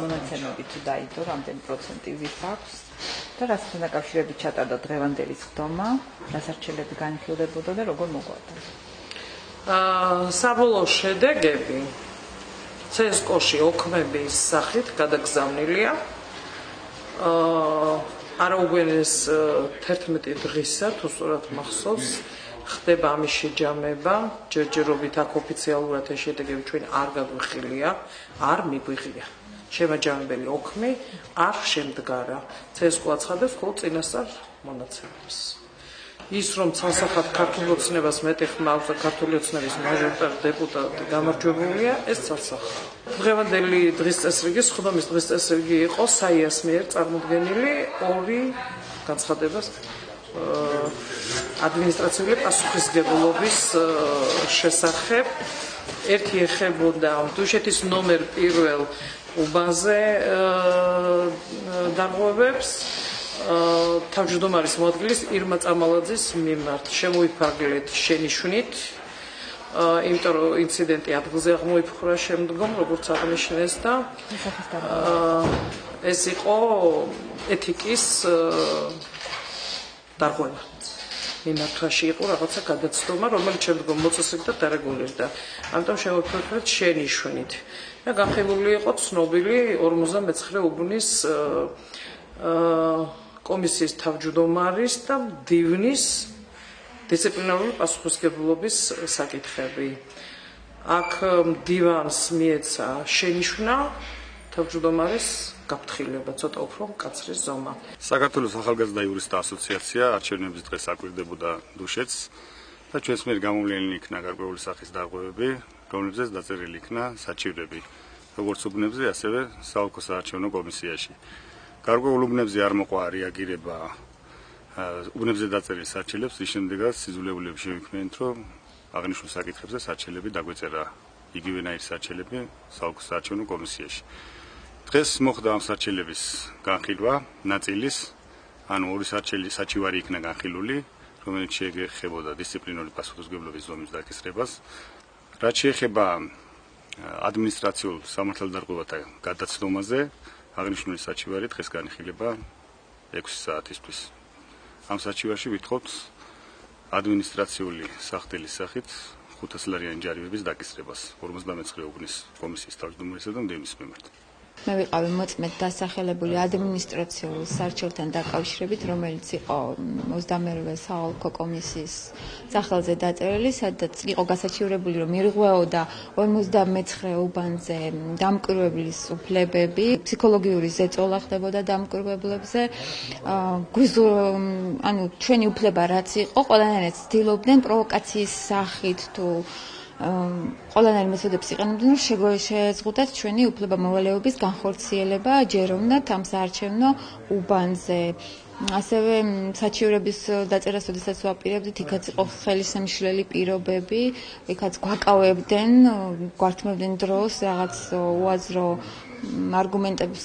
მონაცემები თუ დაიდო, რამდენი პროცენტი ვის აქვს და რასთან დაკავშირებით ჩატარდა დღევანდელი ხდომა, დასარჩელები განხილდებოდა და როგორ მოგვარდა. აა საბოლოო შედეგები ცესკოში ოქმების სახით გადაგზავნილია. აა არაუგენეს 11 დღისა თუ სწორად მახსოვს ხდება ამის შეჯამება. ჯერჯერობით აქ ოფიციალურად ეს შედეგები ჩვენ არ გაგვიხილია არ მიგვიღია შემაჯამებელი ოქმი არ შემდგარა. ცესკო აცხადებს ხოლმე წინასწარ მონაცემებს. ის რომ ცალსახად ქართულ ოცნებას მეტი ხმა აქვს და ქართული ოცნების მაჟორიტარი დეპუტატი გამარჯვებულია ეს ცალსახად დღევანდელი დღის წესრიგი სხდომის დღის წესრიგი იყო საიას მიერ წარმოქმნილი ორი განცხადებას ადმინისტრაციული პასუხისგებლობის შესახებ. ერთი ეხებოდა დუშეთის ნომერ პირველ უბანზე დარღვევებს. თავმჯდომარის მოადგილის ირმა წამალაძის მიმართ. შემოიფარგლეთ შენიშვნით იმიტომ რომ ინციდენტი ადგილზე აღმოიფხვრა შემდგომ როგორც აღნიშნეს და ეს იყო ეთიკის დარღვევა. მიმართვაში იყო რაღაცა გადაცდომა, რომელიც შემდგომ მოწესრიგდა და დარეგულირდა. ამიტომ შევფიქრეთ შენიშვნით. და განხილული იყო ცნობილი 59 უბნის აა კომისიის თავმჯდომარის და დივნის დისციპლინარული პასუხისგებლობის საკითხები. აქ დივანს მიეცა შენიშვნა თავმჯდომარის გაფრთხილება ცოტა უფრო მკაცრი ზომა. საქართველოს ახალგაზრდა იურისტთა ასოციაცია არჩევნების დღეს აკვირდებოდა დუშეთს და ჩვენს მიერ გამოვლენილი იქნა გარკვეული სახის დარღვევები, რომლებზეც დაწერილი იქნა საჩივრები, როგორც უბნებზე, ასევე საოლქო საარჩევნო კომისიაში. გარკვეულ უბნებზე არ მოყვა რეაგირება უბნებზე დაწერილ საჩილებს, ის შემდეგაც სიზულეულები შევიქმნით, რომ აღნიშნულ საკითხებზე საჩილები დაგვეწერა იგივენაირი საჩილები საოლქო საარჩევნო კომისიაში. დღეს მოხდა ამ საჩილების განხილვა ნაწილის ანუ ორი საჩილი საჩივარი იქნა განხილული რომელიც შეეხებოდა დისციპლინური პასუხისგებლობის ზომის დაკისრებას. რაც შეეხება ადმინისტრაციულ სამართალდარღვევათა გადაცდომაზე აღნიშნული საჩივარი დღეს განხილება 6 საათისთვის. ამ საჩივარში ვითხოვთ ადმინისტრაციული სახთელის სახით 500 ლარიანი ჯარიმების დაკისრებას. 59 უბნის კომისიის თავმჯდომარესა და მდივნის მიმართ მე ვიყავი მოწმედ დასახელებული ადმინისტრაციული სარჩელთან დაკავშირებით, რომელიც იყო 28-ვე საოლქო კომისიის სახელზე დაწერილი, სადაც იყო გასაჩივრებული, რომ ირღვეოდა 59 უბანზე დამკვირვებლის უფლებები, ფსიქოლოგიური ზეწოლა ხდებოდა დამკვირვებლებზე. ანუ ჩვენი უფლება რაც იყო, ყველანაირად ცდილობდნენ პროვოკაციის სახით თუ ყველანაირ მეთოდებს იყენებდნენ, რომ შეეზღუდათ ჩვენი უფლება მოვალეობის განხორციელება ჯეროვნად ამ საარჩევნო უბანზე. ასევე საჩივრების დაწერას ოდესაც ვაპირებდით, იქაც იყო ხელისემშლელი პირობები, იქაც გვაკავებდნენ, გვართმევდნენ დროს, რაღაც უაზრო არგუმენტებს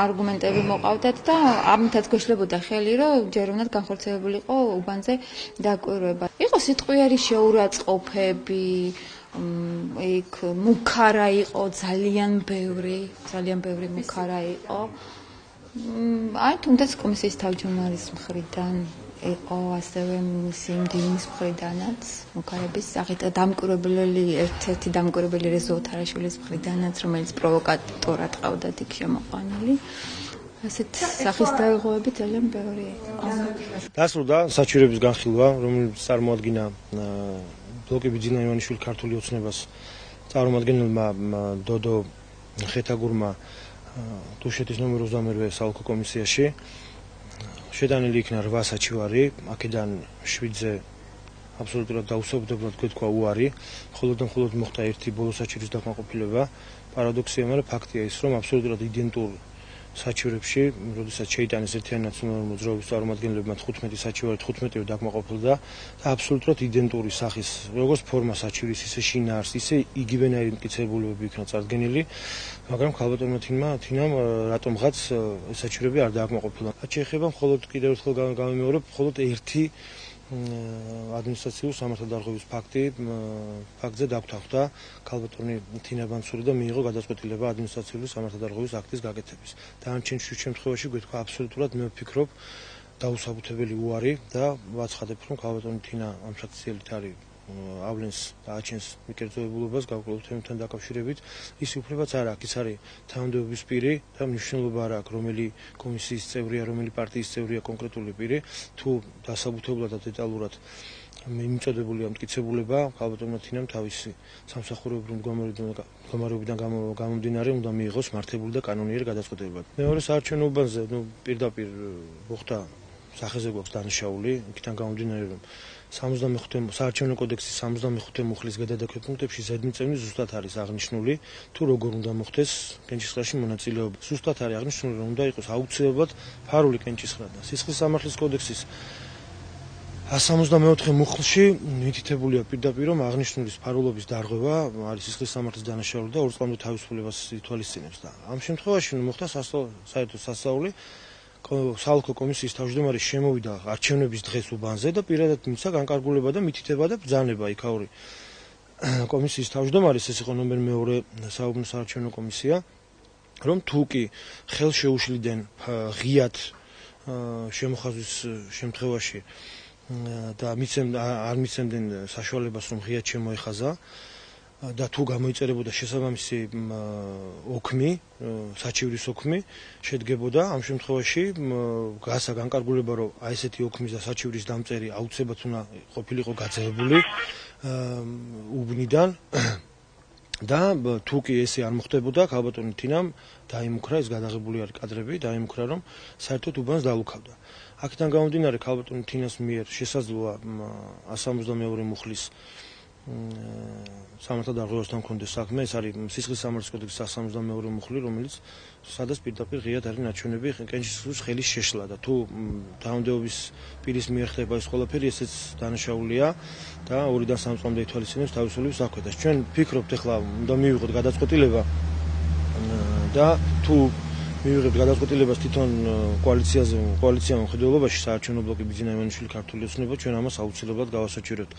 არგუმენტები მოყავდათ და ამითაც გეშლებოდა ხელი რომ ჯეროვნად განხორციელებულიყო უბანზე დაკვირვება. იყო სიტყვიერი შეურაცხყოფები იქ მუქარა იყო ძალიან ბევრი, ძალიან ბევრი მუქარა იყო. აი თუნდაც კომისიის თავმჯდომარის მხრიდან იყო ასევე სიმდივნის მხრიდანაც მუქარების სახით დამკვირვებელი ერთ-ერთი დამკვირვებელი რეზო თარაშვილის მხრიდანაც რომელიც პროვოკატორად ყავდათ იქ შემოყვანილი. ასეთ სახის დაიღოები ძალიან ბევრი იყო. დასრულდა საჩივრების განხილვა რომელიც წარმოადგენა ბლოკი ბიძინა ივანიშვილი ქართული ოცნებას წარმოადგენელმა დოდო ხეთაგურმა დუშეთის ნომერ 28-ვე საალკო კომისიაში შედანილი იქნა 8 საჩივარი, აქედან 7-ზე აბსოლუტურად დაუსაბუთებლად გეთქვა უარი, ხოლო და მხოლოდ მოხდა ერთი ბოლო საჩივრის დაკმაყოფილება. პარადოქსია, მაგრამ ფაქტია ის, რომ აბსოლუტურად იდენტური საჩივრებში, როდესაც შეიტანეს ერთიანი ნაციონალური მოძრაობის წარმომადგენლებმა 15 საჩივარი 15-ე დაკმაყოფილდა და აბსოლუტურად იდენტური სახის, როგორც ფორმა საჩივრის, ისე შინაარს, ისე იგივენაირი მტკიცებულებები იქნა წარდგენილი, მაგრამ ქალბატონმა თინმა თინამ რატომღაც საჩივრები არ დააკმაყოფილა. რაც შეეხება მხოლოდ კიდევ ერთხელ გამიმეორებ, მხოლოდ ერთი ადმინისტრაციული სამართალდარღვევის ფაქტი ფაქტზე დაგვთანხმდა ქალბატონი თინაბანცური და მიიღო გადაწყვეტილება ადმინისტრაციული სამართალდარღვევის აქტის გაკეთების. დანარჩენ შემთხვევაში გვეთქვა აბსოლუტურად მე ვფიქრობ დაუსაბუთებელი უარი და ვაცხადებ რომ ქალბატონი თინა ამ საქციელით არის ავლენს და აჩენს მიკერძოებულობას გავკლობთ თემთან დაკავშირებით. ის უფლებაც არ აქვს. ის არის თანამდებობის პირი და მნიშვნელობა არ აქვს რომელი კომისიის წევრია რომელი პარტიის წევრია კონკრეტული პირი. თუ დასაბუთებულად და დეტალურად მიმწოდებულია მტკიცებულება ხალბატონმა თინამ თავისი სამსახურებრივი მდგომარეობიდან გამომდინარე უნდა მიიღოს მართებული და კანონიერი გადაწყვეტილება. მეორე საარჩევნო უბანზე ნუ პირდაპირ მოხდა სახეზე გვაქვს დანიშაული იქიდან გამომდინარე რომ 65 საარჩევნო კოდექსის 65 მუხლის გადადაქვე პუნქტებში ზედმიწევნის ზუსტად არის აღნიშნული თუ როგორ უნდა მოხდეს კენჭისყრაში მონაწილეობა. ზუსტად არის აღნიშნული რომ უნდა იყოს აუცილებლად ფარული კენჭისყრა და სისხლის სამართლის კოდექსის 164 მუხლში მითითებულია პირდაპირ რომ აღნიშნული ფარულობის დარღვევა არის სისხლის სამართლის დანაშაული და ორწყლამდე თავისუფლებას ითვალისწინებს და ამ შემთხვევაში მოხდა საერთო სასწაული საალკო კომისიის თავმჯდომარე შემოვიდა არჩევნების დღეს უბანზე და პირადად მიცა განკარგულება და მითითება და ბრძანება იქაური. კომისიის თავმჯდომარის ეს იყო ნომერ მეორე საუბნო საარჩევნო კომისია რომ თუ კი ხელშეუშლიდან ღიად შემოხაზვის შემთხვევაში და მიცემ არ მიცემდნენ საშუალებას რომ ღიად შემოეხაზა და თუ გამოიწერებოდა შესაბამისი ოქმი, საჩივრის ოქმი, შედგებოდა ამ შემთხვევაში გასა განკარგულება, რომ აი ესეთი ოქმის და საჩივრის დამწერი აუცილებლად უნდა ყოფილიყო გაძევებული უბნიდან და თუ კი ესე არ მოხდებოდა, ქალბატონი თინამ დაიმუქრა ეს გადაღებული არის კადრები, დაიმუქრა რომ საერთოდ უბანს დაუკავდა. აქედან გამომდინარე ქალბატონი თინას მიერ შესაძლოა 162 მუხლის სამართალ დარღვევასთან მქონდეს საქმე, ეს არის სისხლის სამართლის კოდექსის 162 მუხლი, რომელიც სადაც პირდაპირ ღიად არის ნაჩვენები კენჭისყრის ხელის შეშლა და თუ დაუნდეობის პირის მიერ ხდება ეს ყველაფერი, ესეც დანაშაულია და ორიდან სამ წამდე ითვალისწინებს თავისუფლების საქმედას. ჩვენ ფიქრობთ ახლა უნდა მივიღოთ გადაწყვეტილება და თუ მივიღებთ გადაწყვეტილებას თვითონ კოალიციაზე, კოალიცია მომხდელობაში საარჩევნო ბლოკი ბიზნა ივანიშვილი ქართული ოცნება, ჩვენ ამას აუცილებლად გავასაჩერებთ.